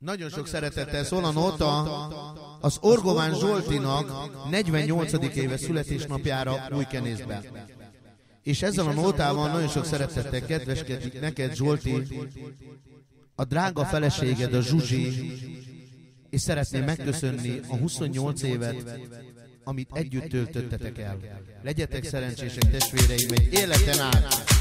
Nagyon sok szeretettel szól a nóta az Orgován Zsoltinak 48. éve születésnapjára Újkenészben. És ezzel a nótával nagyon sok szeretettel kedveskedik neked, Zsolti, a drága feleséged, a Zsuzsi, és szeretném megköszönni a 28 évet, amit együtt töltöttetek el. Legyetek szerencsések, testvéreim, egy életen át!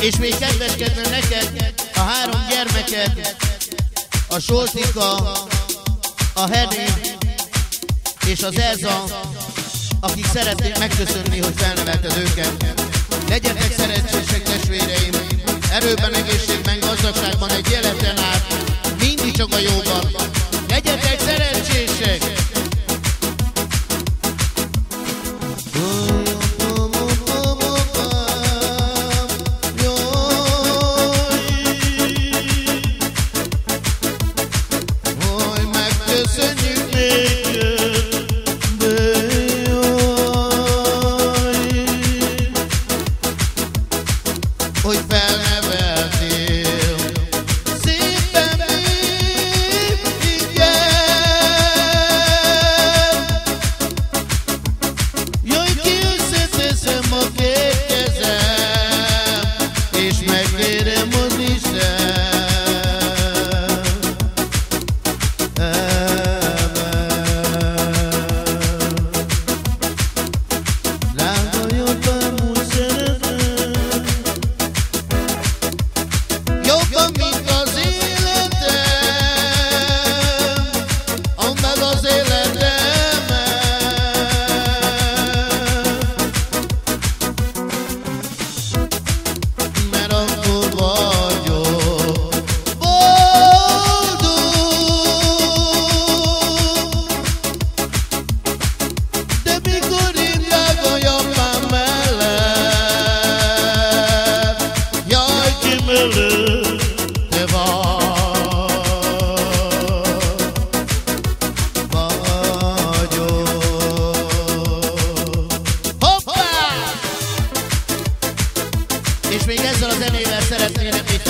És még kedveskedne neked a három gyermeket, a Soltika, a Henny és az Elza, akik szeretnék megköszönni, hogy felnevelted őket. Legyetek szerencsések testvéreim, erőben, egészségben, gazdagságban egy életen át, mindig csak a jóban. Legyetek szerencsések!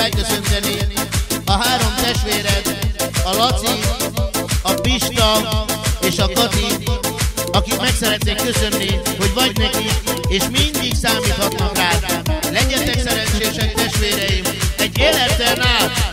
Felköszönteni a három testvéred, a Laci, a Pista és a Kati, akik meg szeretnék köszönni, hogy vagy neki, és mindig számíthatnak rád. Legyetek szerencsések testvéreim, egy életen át